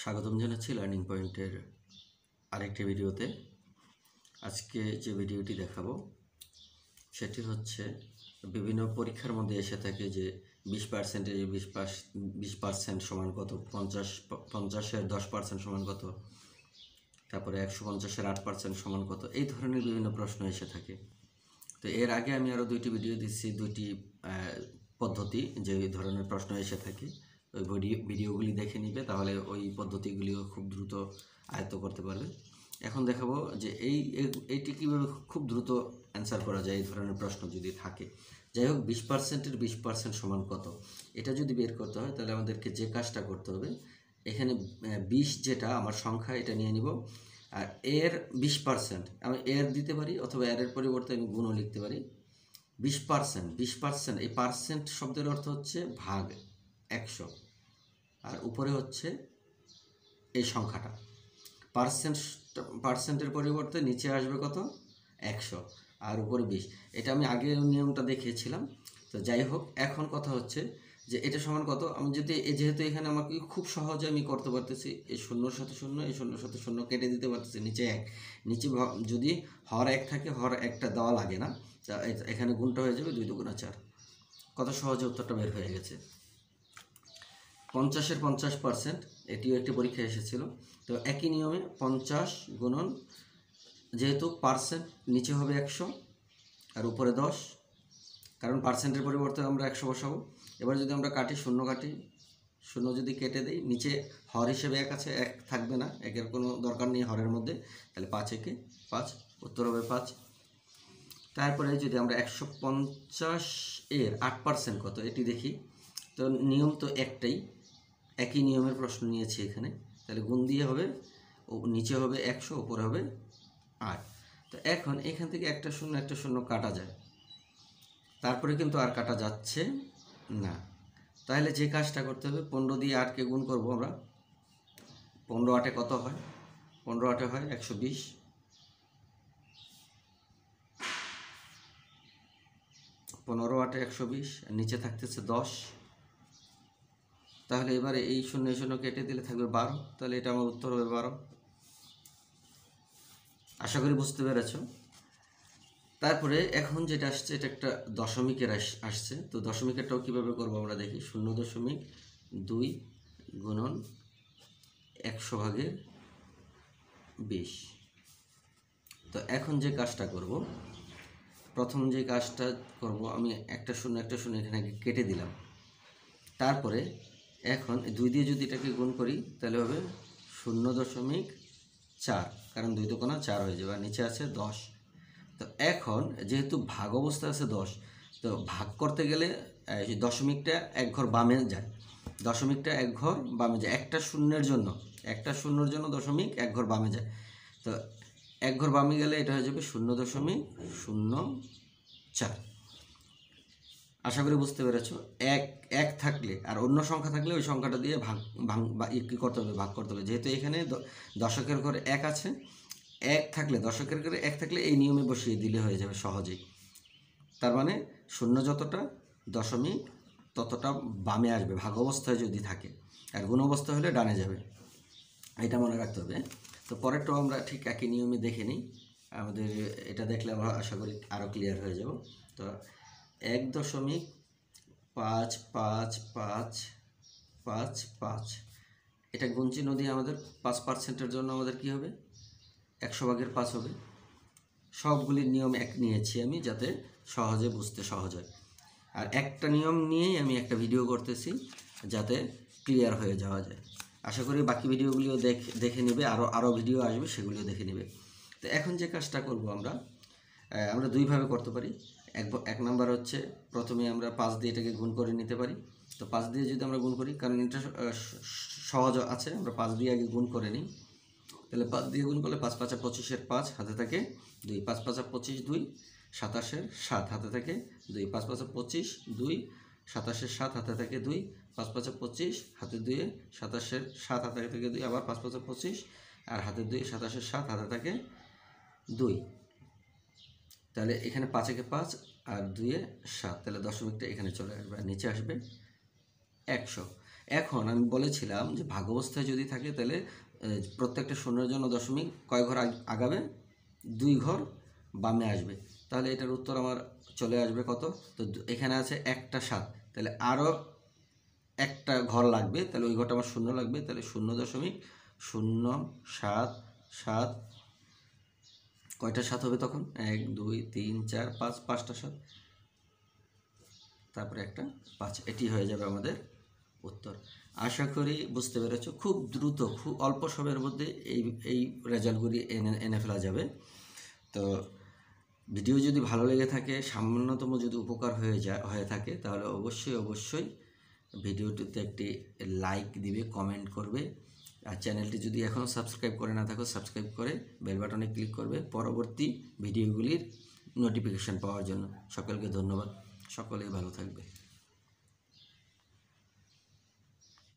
স্বাগতম জানাচ্ছি লার্নিং পয়েন্টের আরেকটি ভিডিওতে। আজকে যে ভিডিওটি দেখাবো, সেটি হচ্ছে বিভিন্ন পরীক্ষার মধ্যে এসে থাকে যে বিশ পার্সেন্টের বিশ পার্স বিশ পার্সেন্ট সমান কত, পঞ্চাশ, পঞ্চাশের দশ পার্সেন্ট সমান কত, তারপরে একশো পঞ্চাশের আট পার্সেন্ট সমান কত, এই ধরনের বিভিন্ন প্রশ্ন এসে থাকে। তো এর আগে আমি আরও দুইটি ভিডিও দিচ্ছি, দুইটি পদ্ধতি যে ধরনের প্রশ্ন এসে থাকে। ওই ভিডিও ভিডিওগুলি দেখে নিবে, তাহলে ওই পদ্ধতিগুলিও খুব দ্রুত আয়ত্ত করতে পারবে। এখন দেখাবো যে এই, এই- এইটি কীভাবে খুব দ্রুত অ্যান্সার করা যায়, এই ধরনের প্রশ্ন যদি থাকে। যাই হোক, বিশ পার্সেন্টের বিশ পার্সেন্ট সমান কত? এটা যদি বের করতে হয়, তাহলে আমাদেরকে যে কাজটা করতে হবে, এখানে বিশ যেটা, আমার সংখ্যা, এটা নিয়ে নিব। আর এর বিশ পার্সেন্ট আমি এর দিতে পারি অথবা এর পরিবর্তে আমি গুণও লিখতে পারি। বিশ পার্সেন্ট বিশ পার্সেন্ট এই পার্সেন্ট শব্দের অর্থ হচ্ছে ভাগ। একশো। আর উপরে হচ্ছে এই সংখ্যাটা। পার্সেন্ট, পার্সেন্টের পরিবর্তে নিচে আসবে কত? একশো। আর উপরে বিশ। এটা আমি আগে নিয়মটা দেখিয়েছিলাম। তো যাই হোক, এখন কথা হচ্ছে যে এটা সমান কত? আমি যদি যেহেতু এখানে আমাকে খুব সহজে আমি করতে পারতেছি এই শূন্যর সাথে শূন্য এই শূন্যর সাথে শূন্য কেটে দিতে পারতেছি, নিচে এক। নিচে যদি হর এক থাকে, হর একটা দেওয়া লাগে না, তা এখানে গুণটা হয়ে যাবে দুই দুগুণা চার। কত সহজে উত্তরটা বের হয়ে গেছে। পঞ্চাশের পঞ্চাশ পার্সেন্ট, এটিও একটি পরীক্ষা এসেছিল। তো একই নিয়মে পঞ্চাশ গুণন, যেহেতু পার্সেন্ট নিচে হবে একশো আর উপরে দশ, কারণ পার্সেন্টের পরিবর্তে আমরা একশো বসাবো। এবার যদি আমরা কাটি, শূন্য কাটি, শূন্য যদি কেটে দেই, নিচে হর হিসেবে এক আছে, এক থাকবে না, একের কোনো দরকার নেই হরের মধ্যে, তাহলে পাঁচ একে পাঁচ, উত্তর হবে পাঁচ। তারপরে যদি আমরা একশো পঞ্চাশ এর আট পার্সেন্ট কত, এটি দেখি, তো নিয়ম তো একটাই একই নিয়মের প্রশ্ন নিয়েছি এখানে। তাহলে গুণ দিয়ে হবে, ও নিচে হবে একশো উপরে হবে আট। তো এখন এখান থেকে একটা শূন্য একটা শূন্য কাটা যায়। তারপরে কিন্তু আর কাটা যাচ্ছে না। তাহলে যে কাজটা করতে হবে, পনেরো দিয়ে আটকে গুণ করব আমরা। পনেরো আটে কত হয়? পনেরো আটে হয় একশো বিশ। পনেরো আটে একশো বিশ নিচে থাকতেছে দশ। তাহলে এবারে এই শূন্য শূন্য কেটে দিলে থাকবে বারো। তাহলে এটা আমার উত্তর হবে বারো। আশা করি বুঝতে পেরেছ। তারপরে এখন যেটা আসছে, এটা একটা দশমিকের আস- আসছে। তো দশমিকেরটাও কীভাবে করব আমরা দেখি। শূন্য দশমিক দুই গুণন একশো ভাগের বিশ। তো এখন যে কাজটা করব, প্রথম যে কাজটা করব, আমি একটা শূন্য একটা শূন্য এখানে কেটে দিলাম। তারপরে এখন দুই দিয়ে যদি এটাকে গুণ করি, তাহলে হবে শূন্য দশমিক চার, কারণ দুই দোকানা চার হয়ে যাবে নিচে আছে দশ। তো এখন যেহেতু ভাগ অবস্থা আছে দশ, তো ভাগ করতে গেলে দশমিকটা এক ঘর বামে যায়। দশমিকটা এক ঘর বামে যায়। একটা শূন্যের জন্য, একটা শূন্যর জন্য দশমিক এক ঘর বামে যায়। তো এক ঘর বামে গেলে এটা হয়ে যাবে শূন্য দশমিক শূন্য চার। আশা করি বুঝতে পেরেছ। এক এক থাকলে আর অন্য সংখ্যা থাকলে ওই সংখ্যাটা দিয়ে ভাগ ই কী করতে হবে? ভাগ করতে হবে। যেহেতু এখানে দশকের ঘরে এক আছে, এক থাকলে, দশকের ঘরে এক থাকলে এই নিয়মে বসিয়ে দিলে হয়ে যাবে সহজেই। তার মানে শূন্য যতটা, দশমিক ততটা বামে আসবে, ভাগ অবস্থায় যদি থাকে। আর গুণ অবস্থা হলে ডানে যাবে। এটা মনে রাখতে হবে। তো পরেরটাও আমরা ঠিক একই নিয়মে দেখে নিই। আমাদের এটা দেখলে আমরা আশা করি আরও ক্লিয়ার হয়ে যাব। তো এক দশমিক পাঁচ পাঁচ পাঁচ পাঁচ পাঁচ। এটা গুণচিহ্ন দিয়ে আমাদের পাঁচ পার্সেন্টের জন্য আমাদের কি হবে? একশো ভাগের পাঁচ হবে। সবগুলির নিয়ম এক নিয়েছি আমি যাতে সহজে বুঝতে সহজ হয়। আর একটা নিয়ম নিয়েই আমি একটা ভিডিও করতেছি যাতে ক্লিয়ার হয়ে যাওয়া যায়। আশা করি বাকি ভিডিওগুলিও দেখ, দেখে নেবে আরও আরও ভিডিও আসবে, সেগুলিও দেখে নেবে। তো এখন যে কাজটা করব আমরা আমরা দুইভাবে করতে পারি। এক এক নাম্বার হচ্ছে প্রথমে আমরা পাঁচ দিয়ে এটাকে গুণ করে নিতে পারি। তো পাঁচ দিয়ে যদি আমরা গুণ করি, কারণ এটা সহজ আছে, আমরা পাঁচ দিয়ে আগে গুণ করে নিই। তাহলে পাঁচ দিয়ে গুণ করলে পাঁচ পাঁচা পঁচিশের পাঁচ, হাতে থাকে দুই, পাঁচ পাঁচা পঁচিশ দুই, সাতাশের সাত, হাতে থাকে দুই, পাঁচ পাঁচা পঁচিশ দুই, সাতাশের সাত, হাতে থাকে দুই, পাঁচ পাঁচা পঁচিশ, হাতে দুয়ে সাতাশের সাত, হাতে থাকে দুই, আবার পাঁচ পাঁচা পঁচিশ, আর হাতে দুই সাতাশের সাত, হাতে থাকে দুই। তাহলে এখানে পাঁচ একে পাঁচ আর দুইয়ে সাত। তাহলে দশমিকটা এখানে চলে আসবে আর নিচে আসবে একশো। এখন আমি বলেছিলাম যে ভাগ অবস্থায় যদি থাকে তাহলে প্রত্যেকটা শূন্যের জন্য দশমিক কয় ঘর আগ- আগাবে? দুই ঘর বামে আসবে। তাহলে এটার উত্তর আমার চলে আসবে কত? তো এখানে আছে একটা সাত। তাহলে আরও একটা ঘর লাগবে, তাহলে ওই ঘরটা আমার শূন্য লাগবে। তাহলে শূন্য দশমিক শূন্য সাত সাত কয়টা সাত হবে তখন? এক, দুই, তিন, চার, পাঁচ, পাঁচটা সাত। তারপরে একটা, পাঁচ। এটি হয়ে যাবে আমাদের উত্তর। আশা করি বুঝতে পেরেছ। খুব দ্রুত, খুব অল্প সময়ের মধ্যে এই এই রেজাল্টগুলি এনে এনে ফেলা যাবে। তো ভিডিও যদি ভালো লেগে থাকে, সামান্যতম যদি উপকার হয়ে যায়, হয়ে থাকে, তাহলে অবশ্যই অবশ্যই ভিডিওটিতে একটি লাইক দিবে, কমেন্ট করবে। আর চ্যানেলটি যদি এখনও সাবস্ক্রাইব করে না থাকো, সাবস্ক্রাইব করে বেল বাটনে ক্লিক করবে পরবর্তী ভিডিওগুলির নোটিফিকেশান পাওয়ার জন্য। সকলকে ধন্যবাদ। সকলেই ভালো থাকবে।